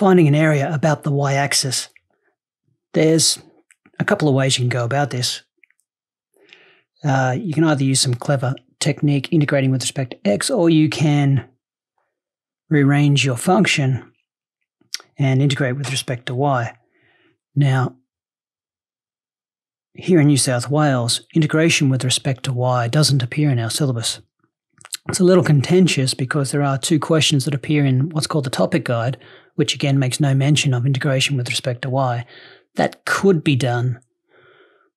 finding an area about the y axis. There's a couple of ways you can go about this. Uh, you can either use some clever technique integrating with respect to x, or you can rearrange your function and integrate with respect to y. Now, here in New South Wales, integration with respect to y doesn't appear in our syllabus. It's a little contentious because there are two questions that appear in what's called the topic guide, which again makes no mention of integration with respect to y. That could be done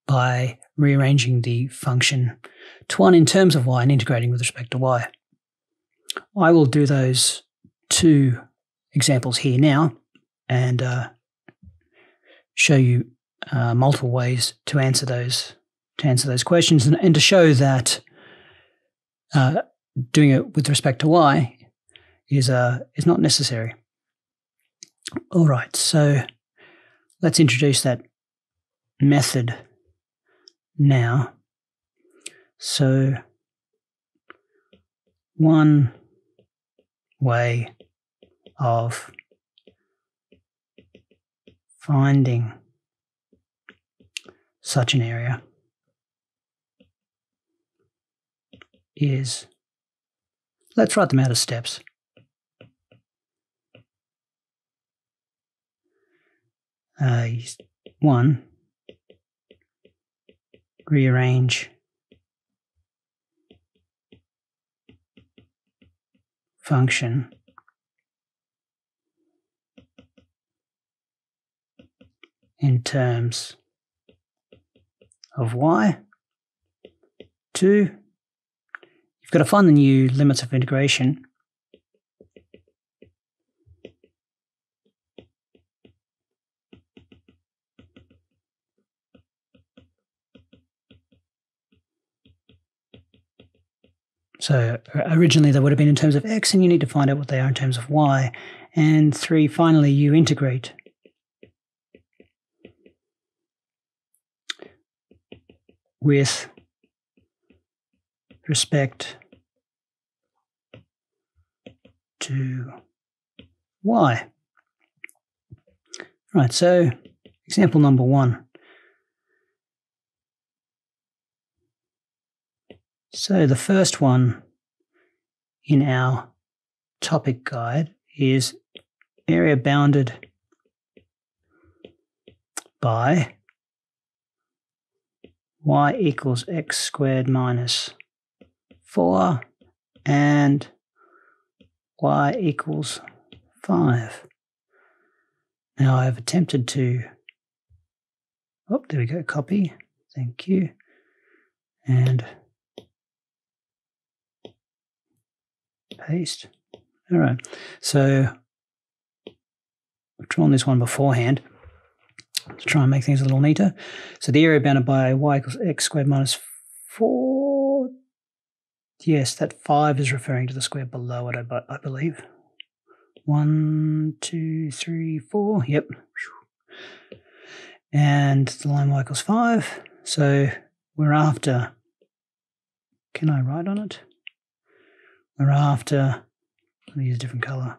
by rearranging the function to one in terms of y and integrating with respect to y. I will do those two examples here now and uh, show you uh, multiple ways to answer those to answer those questions and, and to show that uh, doing it with respect to y is uh, is not necessary. All right, so let's introduce that method now. So one way of finding such an area is let's write them out as steps. Uh, one, rearrange function in terms of y. Two, you've got to find the new limits of integration. So originally they would have been in terms of x, and you need to find out what they are in terms of y. And three, finally, you integrate with respect to y. Right, so example number one. So the first one in our topic guide is area bounded by y equals x squared minus 4 and y equals 5. Now I've attempted to, oh, there we go, copy. Thank you. And paste. All right. So I've drawn this one beforehand to try and make things a little neater. So the area bounded by y equals x squared minus 4. Yes, that 5 is referring to the square below it, I, believe. One, two, three, four. Yep. And the line y equals 5. So we're after. Can I write on it? We're after. Let me use a different color.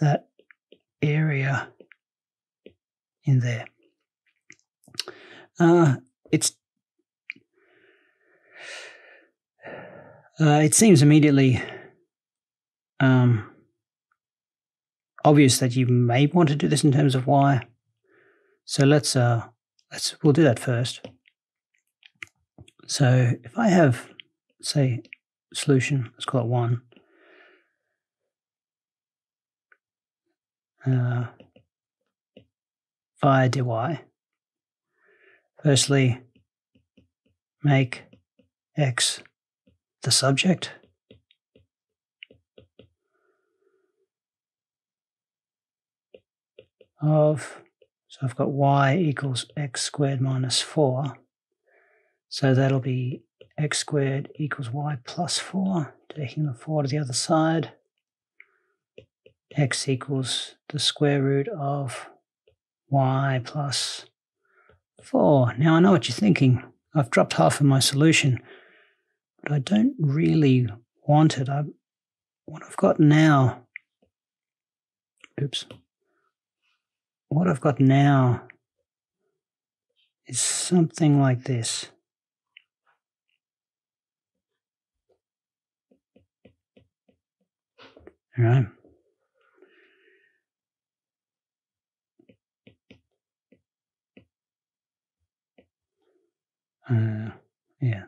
That area in there. Uh, it's uh, it seems immediately um, obvious that you may want to do this in terms of y. So let's uh, let's we'll do that first. So if I have say solution, let's call it one. Uh, via dy. Firstly, make x the subject. Of, so I've got y equals x squared minus 4. So that'll be x squared equals y plus 4, taking the 4 to the other side. x equals the square root of y plus 4. Now I know what you're thinking. I've dropped half of my solution, but I don't really want it. I, what I've got now, oops. What I've got now is something like this. Right. Uh, yeah.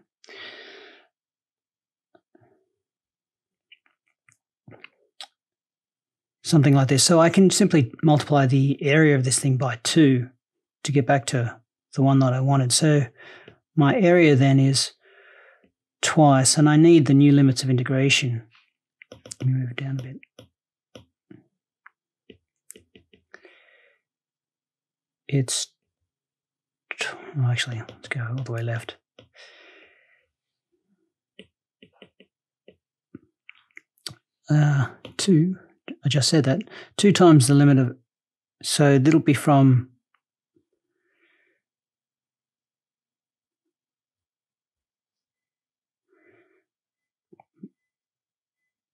Something like this. So I can simply multiply the area of this thing by two to get back to the one that I wanted. So my area then is twice, and I need the new limits of integration. Let me move it down a bit. It's oh, actually let's go all the way left. Uh, two. I just said that two times the limit of. So it'll be from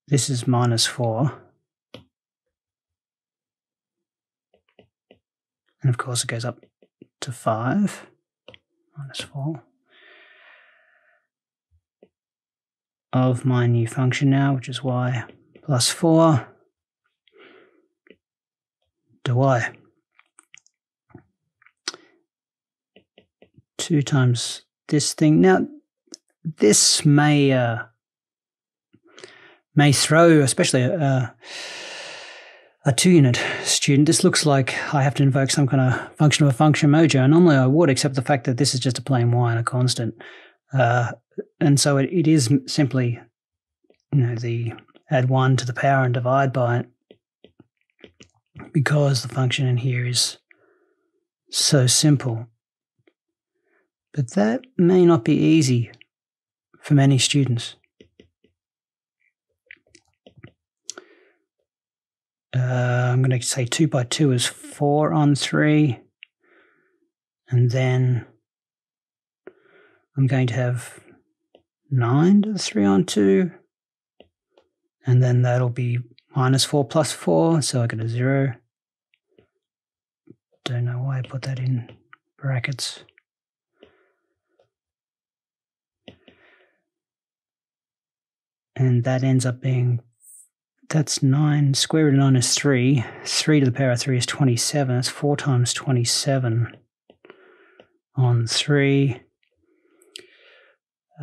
This is minus 4. And of course, it goes up to 5, minus 4, of my new function now, which is y plus 4 to y. 2 times this thing. Now, this may uh, may throw, especially a, a two unit student, this looks like I have to invoke some kind of function of a function mojo. And normally I would, except the fact that this is just a plain y and a constant. Uh, and so it, it is simply, you know, the add one to the power and divide by it because the function in here is so simple. But that may not be easy for many students. Uh, I'm going to say 2 by 2 is 4 on 3. And then I'm going to have 9 to the 3 on 2. And then that'll be minus 4 plus 4. So I get a 0. Don't know why I put that in brackets. And that ends up being that's 9. Square root of 9 is 3. 3 to the power of 3 is 27. That's 4 times 27 on 3.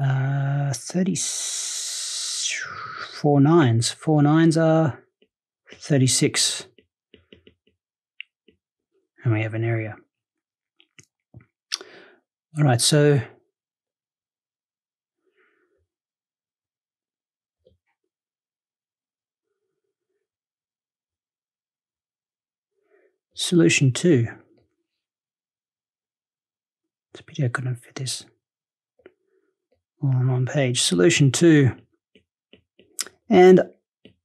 Uh, 34 nines. 4 nines are 36. And we have an area. All right, so Solution 2. It's a pity I couldn't fit this all on one page. Solution 2. And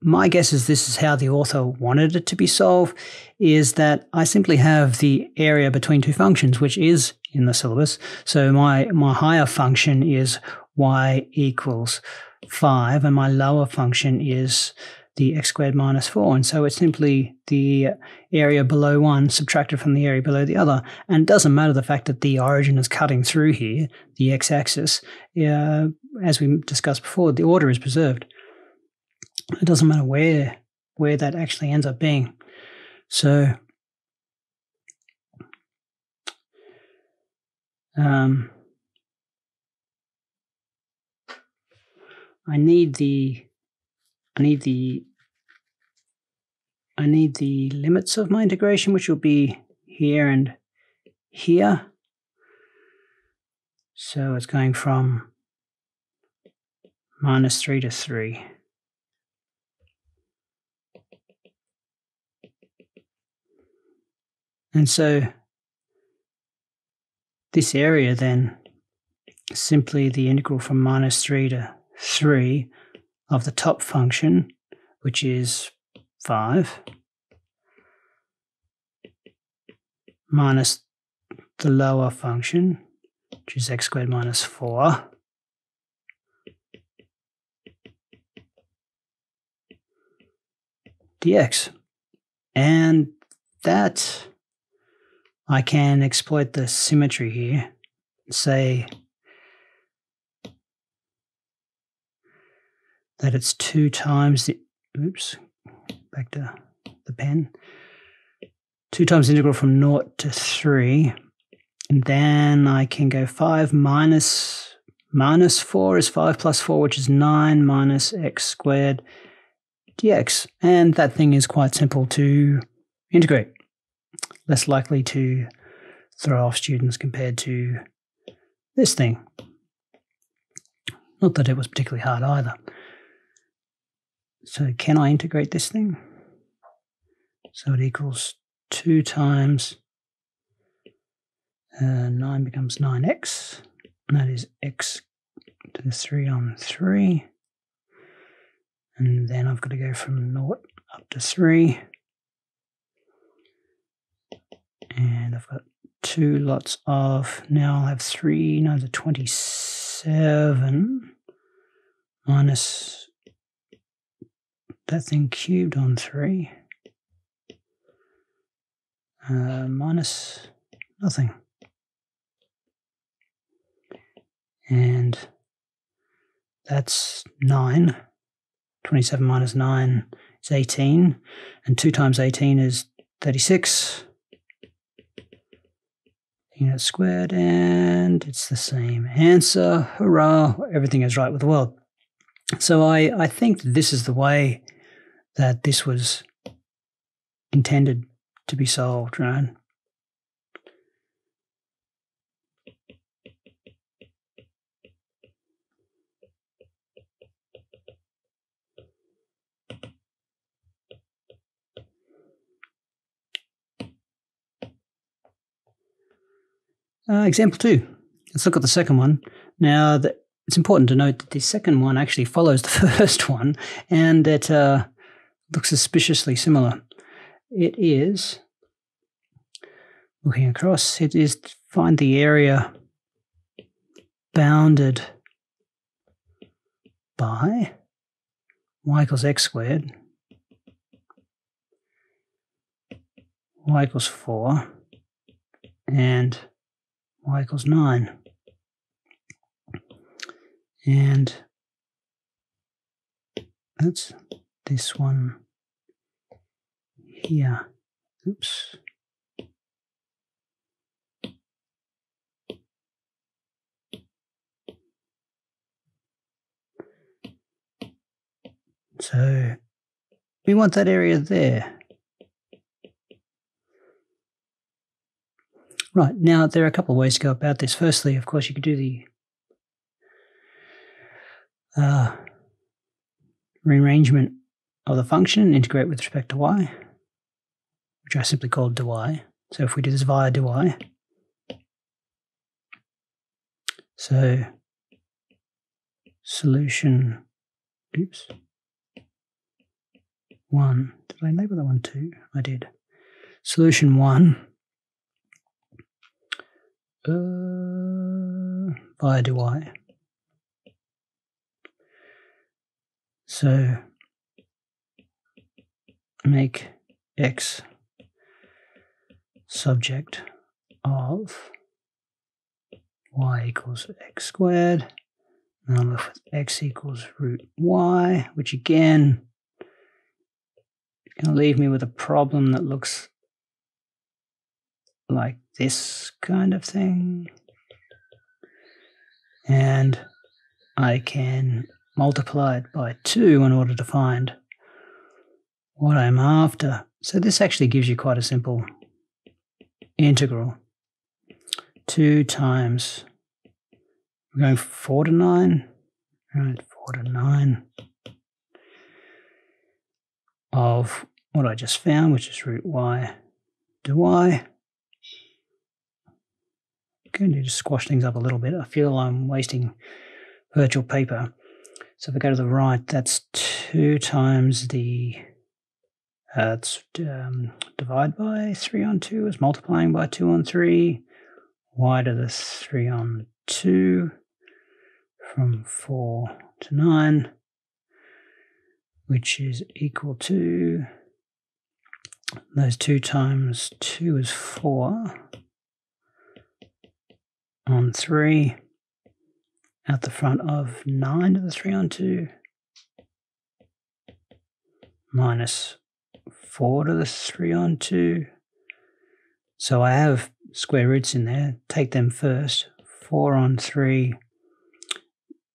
my guess is this is how the author wanted it to be solved, is that I simply have the area between two functions, which is in the syllabus. So my, my higher function is y equals 5, and my lower function is the x squared minus 4. And so it's simply the area below one subtracted from the area below the other. And it doesn't matter the fact that the origin is cutting through here, the x-axis. Uh, as we discussed before, the order is preserved. It doesn't matter where where that actually ends up being. So um, I need the I need the I need the limits of my integration, which will be here and here. So it's going from minus 3 to 3. And so this area then simply the integral from minus 3 to 3 of the top function, which is 5, minus the lower function, which is x squared minus 4, dx. And that I can exploit the symmetry here. Say that it's two times the, oops, back to the pen, two times integral from naught to three. And then I can go five minus, minus four is five plus four, which is nine minus x squared dx. And that thing is quite simple to integrate. Less likely to throw off students compared to this thing. Not that it was particularly hard either. So can I integrate this thing? So it equals 2 times uh, 9 becomes 9x. And that is x to the 3 on 3. And then I've got to go from 0 up to 3. And I've got two lots of, now I'll have 3 nines the 27 minus that thing cubed on 3 uh, minus nothing. And that's 9. 27 minus 9 is 18. And 2 times 18 is 36. Unit squared, and it's the same answer. Hurrah! Everything is right with the world. So I, I think this is the way that this was intended to be solved, right? Uh, example two. Let's look at the second one. Now, the, it's important to note that the second one actually follows the first one, and that uh, looks suspiciously similar. It is looking across. It is find the area bounded by y equals x squared, y equals 4, and y equals 9. And that's this one here. Oops. So we want that area there. Right, now there are a couple of ways to go about this. Firstly, of course, you could do the uh, rearrangement of the function and integrate with respect to y, which I simply called dy. So if we do this via dy, so solution, oops, one, did I label that one two? I did. Solution one uh, via dy. So make x subject of y equals x squared. Now I'm left with x equals root y, which again is going to leave me with a problem that looks like this kind of thing. And I can multiply it by 2 in order to find what I'm after. So this actually gives you quite a simple integral. 2 times, we're going 4 to 9, right, 4 to 9 of what I just found, which is root y to y going to just squash things up a little bit. I feel I'm wasting virtual paper. So if I go to the right, that's 2 times the, uh, it's um, divide by 3 on 2 is multiplying by 2 on 3, y to the 3 on 2 from 4 to 9, which is equal to Those 2 times 2 is 4 on 3 out the front of 9 to the 3 on 2 minus 4 to the 3 on 2. So I have square roots in there. Take them first. 4 on 3.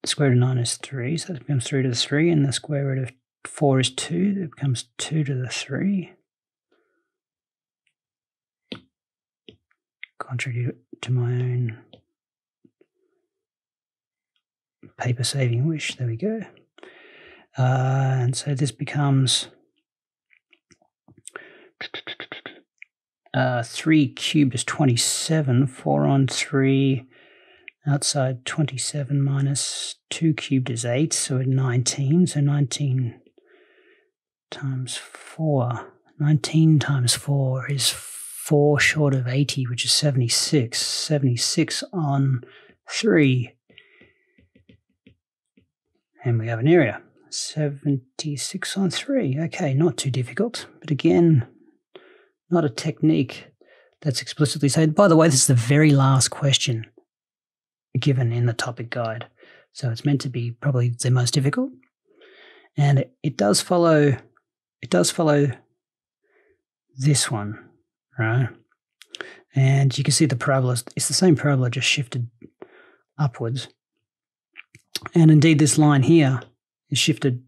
Square root of 9 is 3, so it becomes 3 to the 3, and the square root of 4 is 2, it becomes 2 to the 3. Contribute to my own paper saving wish. There we go. Uh, and so this becomes uh, 3 cubed is 27. 4 on 3 outside 27 minus 2 cubed is 8. So 19. So 19 times 4. 19 times 4 is 4 short of 80, which is 76. 76 on 3 and we have an area. 76 on 3. Okay, not too difficult. But again, not a technique that's explicitly said. By the way, this is the very last question given in the topic guide. So it's meant to be probably the most difficult. And it, it does follow it does follow this one, right? And you can see the parabola, it's the same parabola just shifted upwards. And indeed, this line here is shifted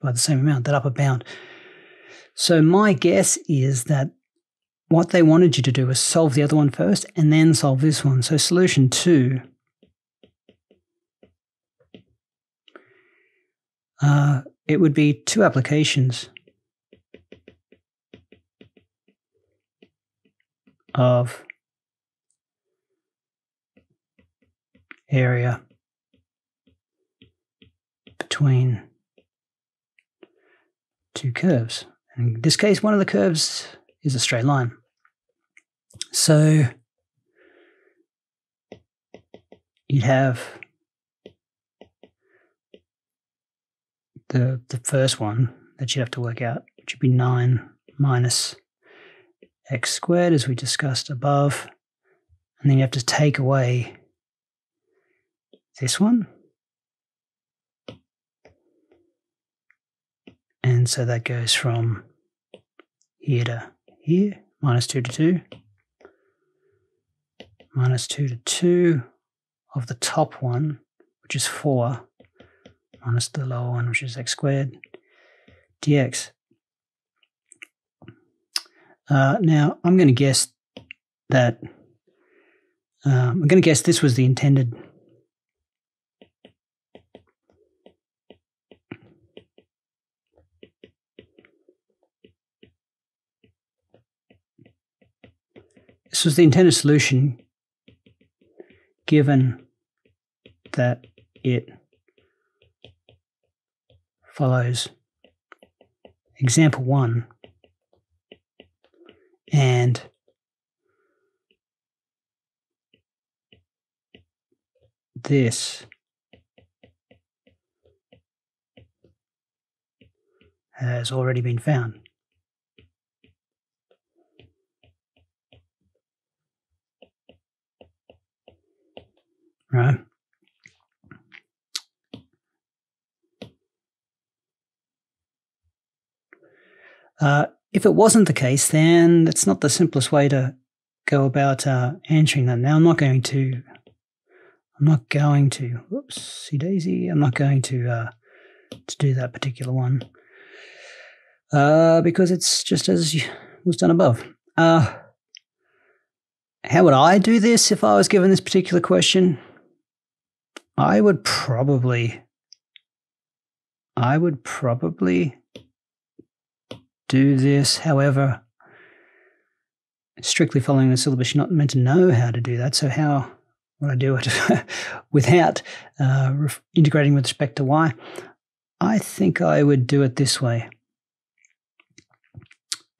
by the same amount, that upper bound. So my guess is that what they wanted you to do was solve the other one first and then solve this one. So solution two uh, it would be two applications of area between two curves. In this case, one of the curves is a straight line. So you'd have the the first one that you'd have to work out, which would be 9 minus x squared, as we discussed above. And then you have to take away this one, And so that goes from here to here, minus 2 to 2, minus 2 to 2 of the top one, which is 4, minus the lower one, which is x squared, dx. Uh, now, I'm going to guess that, uh, I'm going to guess this was the intended This was the intended solution given that it follows example one and this has already been found. Right? Uh, if it wasn't the case, then it's not the simplest way to go about uh, answering that. Now, I'm not going to. I'm not going to. Whoops, see daisy. I'm not going to uh, to do that particular one uh, because it's just as was done above. Uh, how would I do this if I was given this particular question? I would probably, I would probably do this. However, strictly following the syllabus, you're not meant to know how to do that. So how would I do it without uh, integrating with respect to y? I think I would do it this way.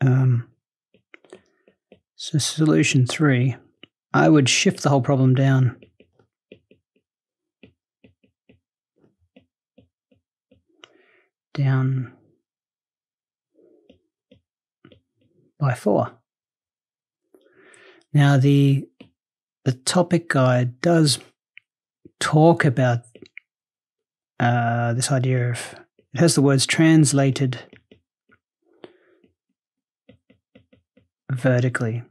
Um, so solution three, I would shift the whole problem down down by 4. Now, the, the topic guide does talk about uh, this idea of it has the words translated vertically.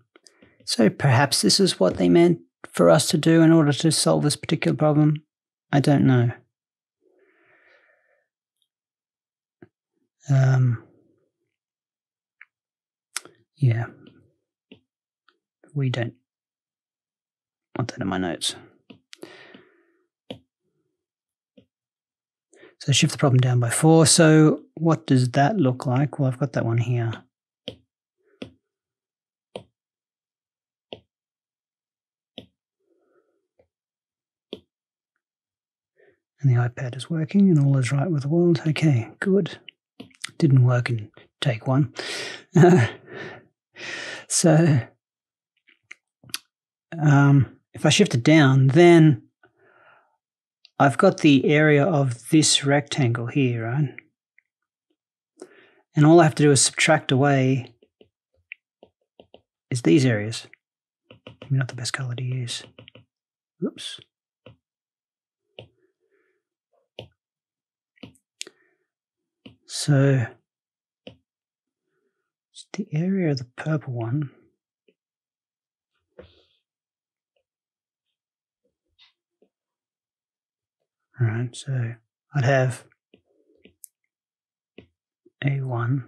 So perhaps this is what they meant for us to do in order to solve this particular problem. I don't know. Um, yeah. We don't want that in my notes. So shift the problem down by four. So what does that look like? Well, I've got that one here. And the iPad is working and all is right with the world. Okay, good. Didn't work in take one. so um, if I shift it down, then I've got the area of this rectangle here, right? And all I have to do is subtract away is these areas. Maybe not the best color to use. Oops. So it's the area of the purple one. All right, so I'd have A1.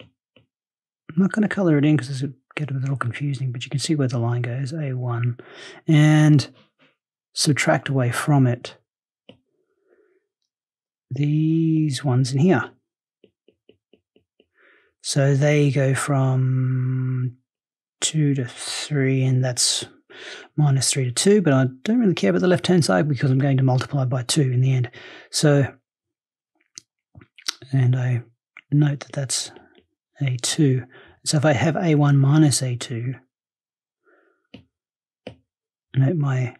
I'm not going to color it in because this would get a little confusing, but you can see where the line goes, A1, and subtract away from it these ones in here. So they go from 2 to 3, and that's minus 3 to 2, but I don't really care about the left-hand side because I'm going to multiply by 2 in the end. So, and I note that that's A2. So if I have A1 minus A2, note my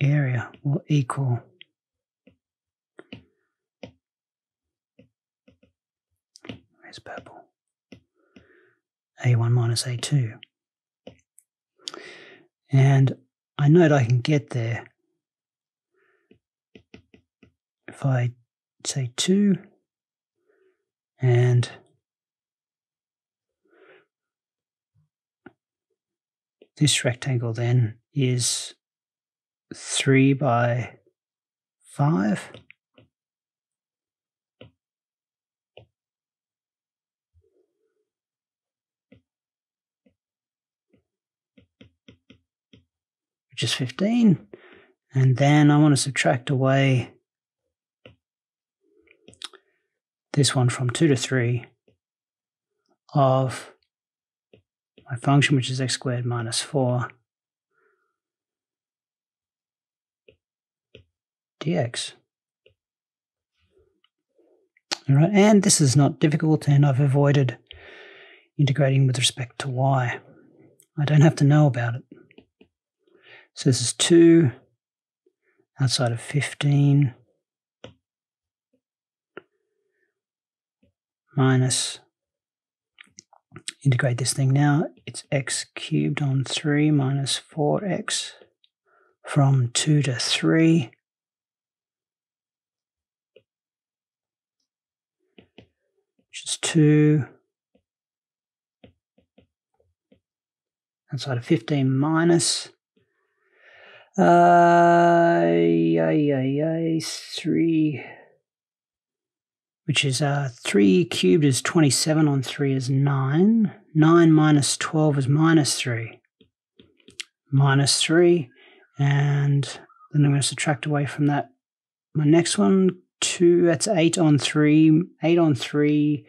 area will equal where's purple? A1 minus A2. And I know that I can get there if I say 2 and this rectangle then is 3 by 5. Which is 15. And then I want to subtract away this one from 2 to 3 of my function, which is x squared minus 4 dx. All right, and this is not difficult, and I've avoided integrating with respect to y. I don't have to know about it. So this is 2 outside of 15 minus, integrate this thing now, it's x cubed on 3 minus 4x from 2 to 3. Which is 2 outside of 15 minus uh, three, which is uh, three cubed is 27 on three is nine. Nine minus 12 is minus three. Minus three. And then I'm going to subtract away from that my next one, two, that's eight on three. Eight on three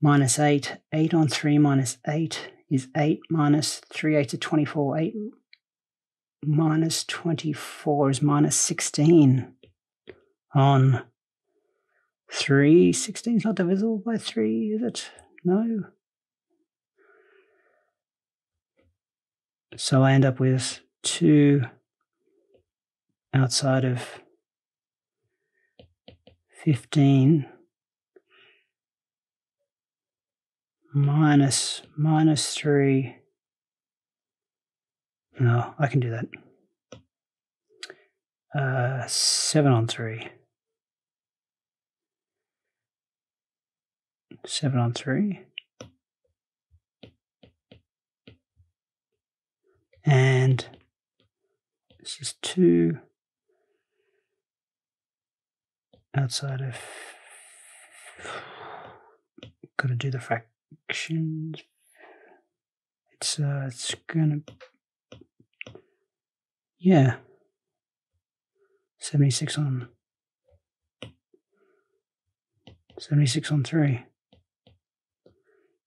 minus eight. Eight on three minus eight is eight minus three eights are 24. Eight minus 24 is minus 16 on 3. 16 is not divisible by 3, is it? No. So I end up with 2 outside of 15 minus minus 3. No, I can do that. Uh, 7 on 3. 7 on 3. And this is 2 outside of. Got to do the fractions. It's uh, it's gonna. Yeah. Seventy six on. Seventy six on three.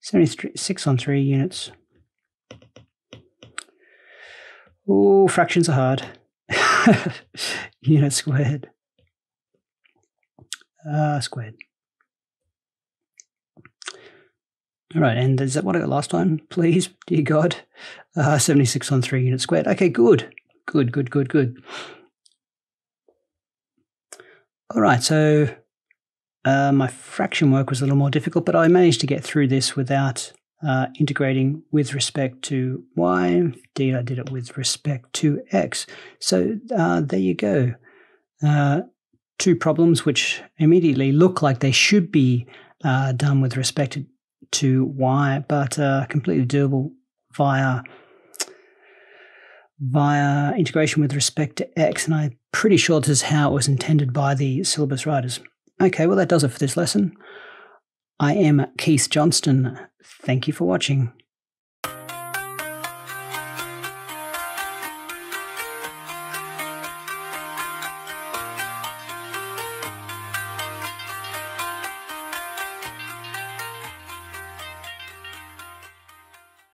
Seventy six on three units. Oh, fractions are hard. Unit squared. Uh, squared. All right, and is that what I got last time? Please, dear God. Uh, 76 on 3 units squared. Okay, good. Good, good, good, good. All right, so uh, my fraction work was a little more difficult, but I managed to get through this without uh, integrating with respect to y. Indeed, I did it with respect to x. So uh, there you go. Uh, two problems which immediately look like they should be uh, done with respect to y, but uh, completely doable via via integration with respect to x. And I'm pretty sure this is how it was intended by the syllabus writers. Okay, well, that does it for this lesson. I am Keith Johnston. Thank you for watching.